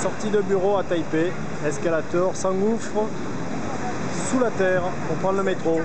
sortie de bureau à Taipei. Escalator s'engouffre sous la terre pour prendre le métro.